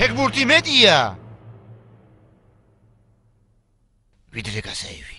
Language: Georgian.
ფეგბურთი მეტია. ვიდრე გასაივი.